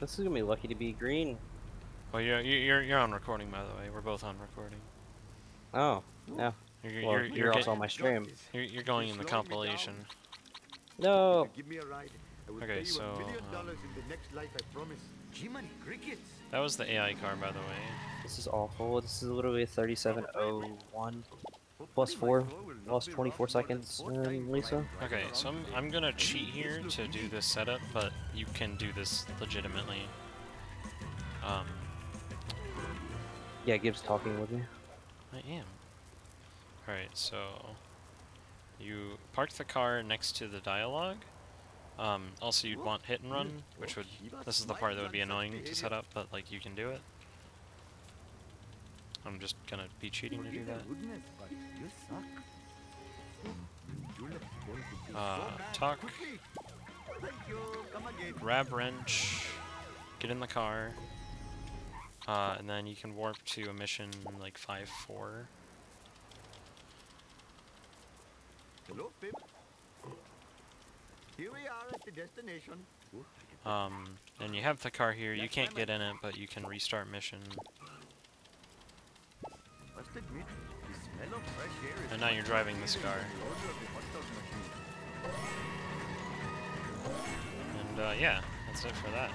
This is gonna be lucky to be green. Well, you're you're you're on recording by the way. We're both on recording. Oh, yeah. You're Well, you're, you're, you're, also on my stream. you're, you're going in the compilation. No. Give me a ride. I will Okay, pay you so, a million um, dollars in the next life, I promise. Jiminy crickets. That was the AI car, by the way. This is awful. This is literally 3701 plus 4 lost 24 seconds, um, Lisa. Okay, so I'm I'm gonna cheat here to do this setup, but you can do this legitimately. Um, Yeah, Gibbs talking with me. I am. Alright, so you park the car next to the dialogue. Um, also you'd want hit and run, which would this is the part that would be annoying to set up, but like you can do it. I'm just gonna be cheating to do that. Uh, talk, grab wrench, get in the car, uh, and then you can warp to a mission like 5-4. Hello, babe. Here we are at the destination. Um, and you have the car here, you can't get in it, but you can restart mission. Admit, the smell of fresh air is And now you're driving this car. the odor of the hot dog machine. And uh, yeah, that's it for that.